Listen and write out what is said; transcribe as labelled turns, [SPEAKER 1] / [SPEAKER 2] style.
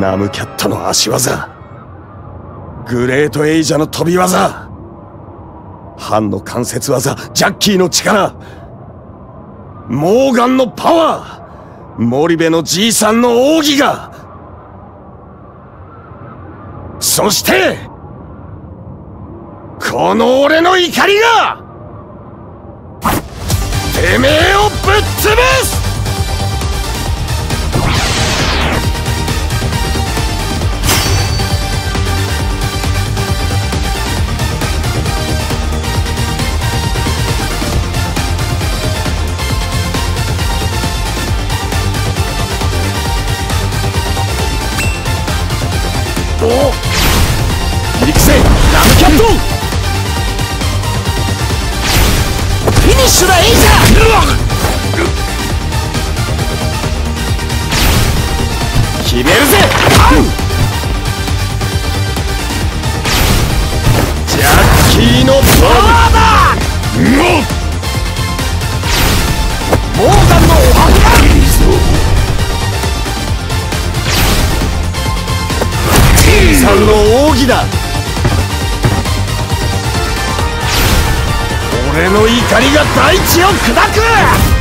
[SPEAKER 1] ナムキャットの足技。グレートエイジャの飛び技。ハンの関節技。ジャッキーの力。モーガンのパワー。森部のじいさんの奥義が。そしてこの俺の怒りが。ムキャットフィニッシュだエイジャー決めるぜアンジャッキーのパワーだモーガンのおはぎだいいぞさんの奥義だ。俺の怒りが大地を砕く！